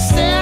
stand.